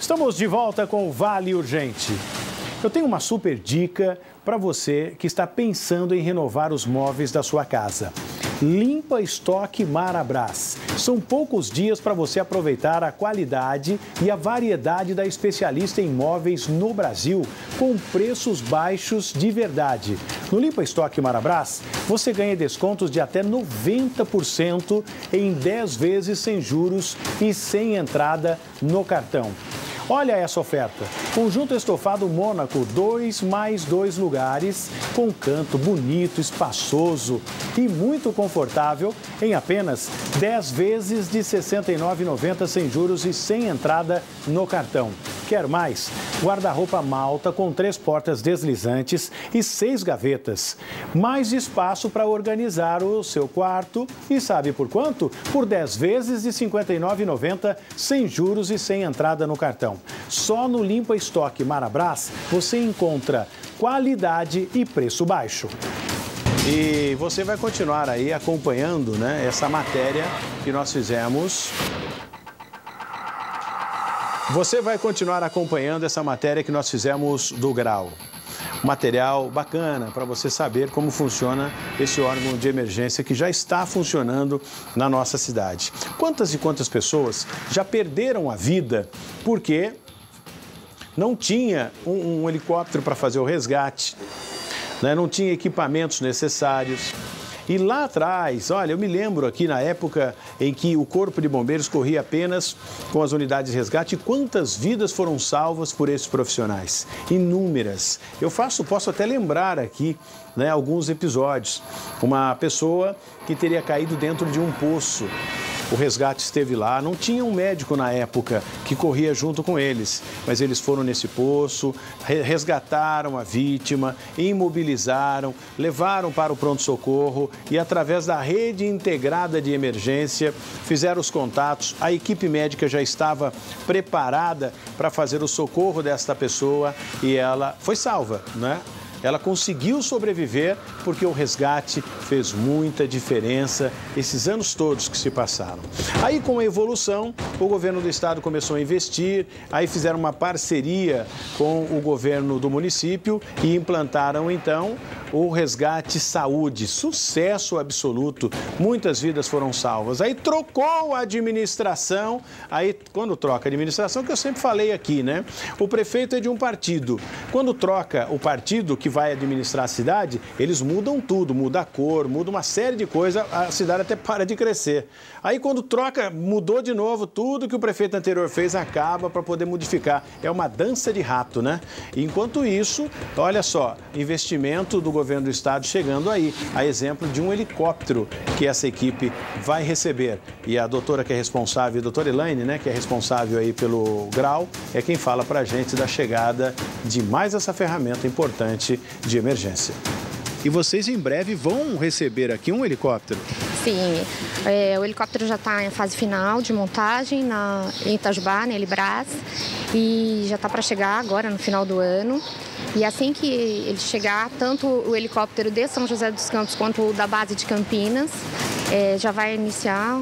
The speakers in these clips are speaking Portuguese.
Estamos de volta com o Vale Urgente. Eu tenho uma super dica para você que está pensando em renovar os móveis da sua casa. Limpa Estoque Marabras. São poucos dias para você aproveitar a qualidade e a variedade da especialista em móveis no Brasil, com preços baixos de verdade. No Limpa Estoque Marabras, você ganha descontos de até 90% em 10 vezes sem juros e sem entrada no cartão. Olha essa oferta. Conjunto estofado Mônaco, dois mais dois lugares, com canto bonito, espaçoso e muito confortável, em apenas 10 vezes de R$ 69,90 sem juros e sem entrada no cartão. Quer mais? Guarda-roupa malta com três portas deslizantes e seis gavetas. Mais espaço para organizar o seu quarto. E sabe por quanto? Por 10 vezes de R$ 59,90 sem juros e sem entrada no cartão. Só no Limpa Estoque Marabras você encontra qualidade e preço baixo. E você vai continuar aí acompanhando né, essa matéria que nós fizemos você vai continuar acompanhando essa matéria que nós fizemos do Grau. Material bacana para você saber como funciona esse órgão de emergência que já está funcionando na nossa cidade. Quantas e quantas pessoas já perderam a vida porque não tinha um, um helicóptero para fazer o resgate, né? não tinha equipamentos necessários. E lá atrás, olha, eu me lembro aqui na época em que o Corpo de Bombeiros corria apenas com as unidades de resgate, quantas vidas foram salvas por esses profissionais? Inúmeras. Eu faço, posso até lembrar aqui né, alguns episódios. Uma pessoa que teria caído dentro de um poço o resgate esteve lá, não tinha um médico na época que corria junto com eles, mas eles foram nesse poço, resgataram a vítima, imobilizaram, levaram para o pronto-socorro e, através da rede integrada de emergência, fizeram os contatos. A equipe médica já estava preparada para fazer o socorro desta pessoa e ela foi salva, né? Ela conseguiu sobreviver porque o resgate fez muita diferença esses anos todos que se passaram. Aí, com a evolução, o governo do estado começou a investir, aí fizeram uma parceria com o governo do município e implantaram então o resgate saúde. Sucesso absoluto, muitas vidas foram salvas. Aí trocou a administração, aí quando troca a administração, que eu sempre falei aqui, né? O prefeito é de um partido. Quando troca o partido que vai administrar a cidade, eles mudam tudo, muda a cor, muda uma série de coisas, a cidade até para de crescer. Aí quando troca, mudou de novo, tudo que o prefeito anterior fez acaba para poder modificar. É uma dança de rato, né? Enquanto isso, olha só, investimento do governo do estado chegando aí, a exemplo de um helicóptero que essa equipe vai receber. E a doutora que é responsável, a doutora Elaine, né, que é responsável aí pelo grau, é quem fala para a gente da chegada de mais essa ferramenta importante de emergência. E vocês em breve vão receber aqui um helicóptero? Sim, é, o helicóptero já está em fase final de montagem na, em Itajubá, na Elibras, e já está para chegar agora no final do ano. E assim que ele chegar, tanto o helicóptero de São José dos Campos quanto o da base de Campinas, é, já vai iniciar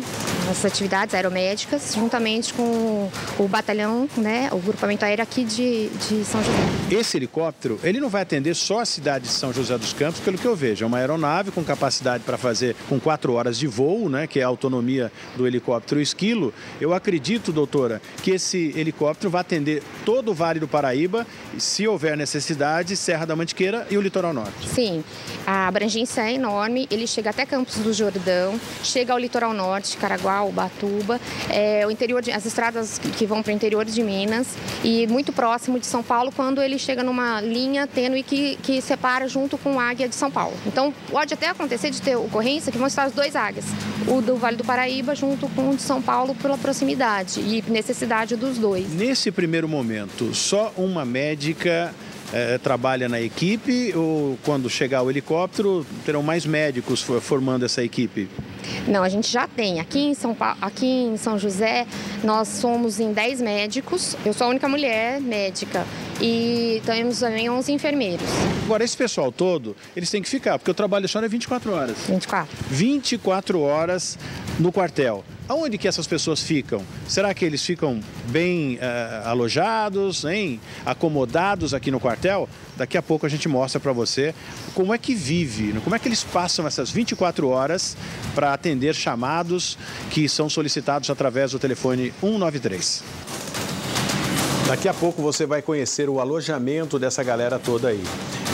as atividades aeromédicas, juntamente com o batalhão, né, o grupamento aéreo aqui de, de São José. Esse helicóptero, ele não vai atender só a cidade de São José dos Campos, pelo que eu vejo. É uma aeronave com capacidade para fazer com quatro horas de voo, né, que é a autonomia do helicóptero Esquilo. Eu acredito, doutora, que esse helicóptero vai atender todo o Vale do Paraíba, se houver necessidade, Serra da Mantiqueira e o Litoral Norte. Sim, a abrangência é enorme, ele chega até Campos do Jordão, chega ao Litoral Norte, Caraguá, Ubatuba, é, o interior de, as estradas que vão para o interior de Minas e muito próximo de São Paulo, quando ele chega numa linha tênue que, que separa junto com a Águia de São Paulo. Então, pode até acontecer de ter ocorrência que vão estar as duas águias, o do Vale do Paraíba junto com o de São Paulo pela proximidade e necessidade dos dois. Nesse primeiro momento, só uma médica é, trabalha na equipe ou quando chegar o helicóptero terão mais médicos formando essa equipe? Não, a gente já tem. Aqui em São, pa... Aqui em São José, nós somos em 10 médicos. Eu sou a única mulher médica. E temos também 11 enfermeiros. Agora, esse pessoal todo, eles têm que ficar, porque o trabalho só é 24 horas. 24. 24 horas no quartel. Aonde que essas pessoas ficam? Será que eles ficam bem uh, alojados, hein? acomodados aqui no quartel? Daqui a pouco a gente mostra para você como é que vive, como é que eles passam essas 24 horas para atender chamados que são solicitados através do telefone 193. Daqui a pouco você vai conhecer o alojamento dessa galera toda aí.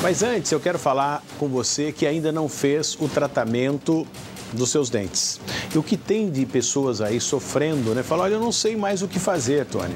Mas antes eu quero falar com você que ainda não fez o tratamento dos seus dentes. E o que tem de pessoas aí sofrendo, né? Fala, olha, eu não sei mais o que fazer, Tony.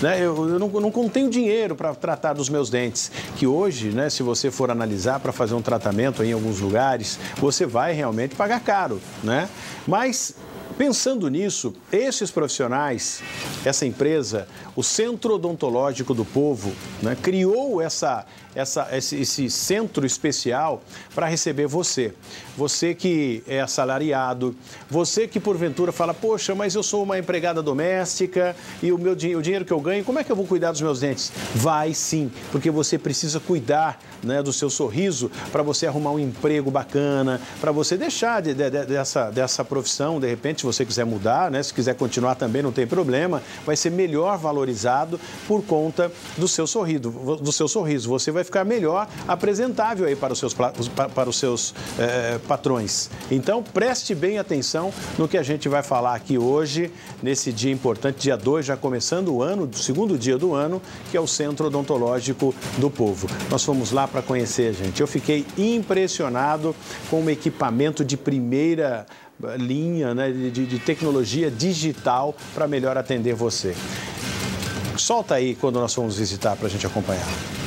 Né? Eu, eu não, não tenho dinheiro para tratar dos meus dentes. Que hoje, né, se você for analisar para fazer um tratamento em alguns lugares, você vai realmente pagar caro, né? Mas Pensando nisso, esses profissionais, essa empresa, o Centro Odontológico do Povo, né, criou essa, essa, esse, esse centro especial para receber você. Você que é assalariado, você que porventura fala, poxa, mas eu sou uma empregada doméstica e o, meu, o dinheiro que eu ganho, como é que eu vou cuidar dos meus dentes? Vai sim, porque você precisa cuidar né, do seu sorriso para você arrumar um emprego bacana, para você deixar de, de, dessa, dessa profissão, de repente, se você quiser mudar, né, se quiser continuar também, não tem problema, vai ser melhor valorizado por conta do seu sorriso, do seu sorriso. Você vai ficar melhor apresentável aí para os seus, para os seus é, patrões. Então, preste bem atenção no que a gente vai falar aqui hoje, nesse dia importante, dia 2, já começando o ano, segundo dia do ano, que é o Centro Odontológico do Povo. Nós fomos lá para conhecer, gente. Eu fiquei impressionado com um equipamento de primeira linha né, de, de tecnologia digital para melhor atender você. Solta aí quando nós fomos visitar para a gente acompanhar.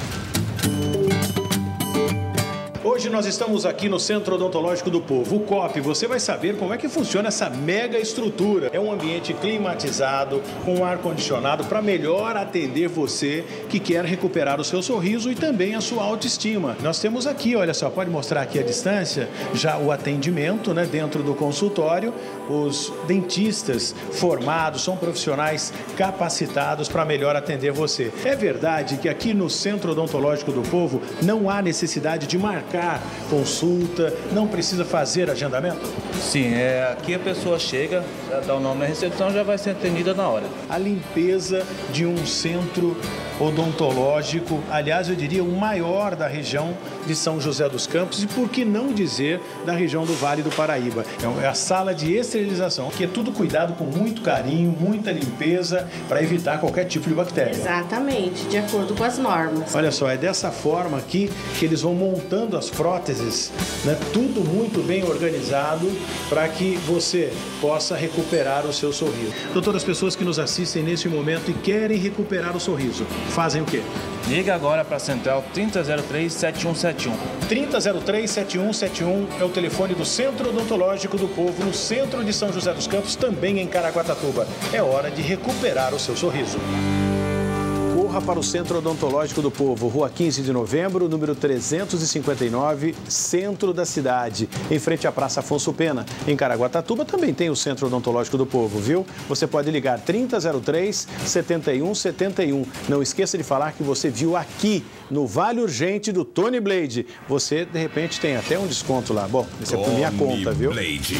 Hoje nós estamos aqui no Centro Odontológico do Povo, o COP. Você vai saber como é que funciona essa mega estrutura. É um ambiente climatizado, com ar condicionado para melhor atender você que quer recuperar o seu sorriso e também a sua autoestima. Nós temos aqui, olha só, pode mostrar aqui a distância, já o atendimento, né, dentro do consultório. Os dentistas formados são profissionais capacitados para melhor atender você. É verdade que aqui no Centro Odontológico do Povo não há necessidade de marcar marcar consulta, não precisa fazer agendamento? Sim, é, aqui a pessoa chega, dá o nome na recepção, já vai ser atendida na hora. A limpeza de um centro odontológico, aliás, eu diria o maior da região de São José dos Campos e por que não dizer da região do Vale do Paraíba. É, é a sala de esterilização, que é tudo cuidado com muito carinho, muita limpeza para evitar qualquer tipo de bactéria. Exatamente, de acordo com as normas. Olha só, é dessa forma aqui que eles vão montando as próteses, né? tudo muito bem organizado para que você possa recuperar o seu sorriso. Doutor, as pessoas que nos assistem nesse momento e querem recuperar o sorriso, fazem o quê? Liga agora para a Central 3003-7171. 3003-7171 é o telefone do Centro Odontológico do Povo, no centro de São José dos Campos, também em Caraguatatuba. É hora de recuperar o seu sorriso para o Centro Odontológico do Povo, Rua 15 de Novembro, número 359, centro da cidade, em frente à Praça Afonso Pena. Em Caraguatatuba também tem o Centro Odontológico do Povo, viu? Você pode ligar 3003 7171. Não esqueça de falar que você viu aqui no Vale Urgente do Tony Blade. Você, de repente, tem até um desconto lá. Bom, isso é por minha conta, viu? Blade.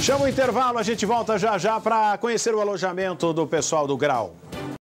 Chama o intervalo, a gente volta já já para conhecer o alojamento do pessoal do Grau.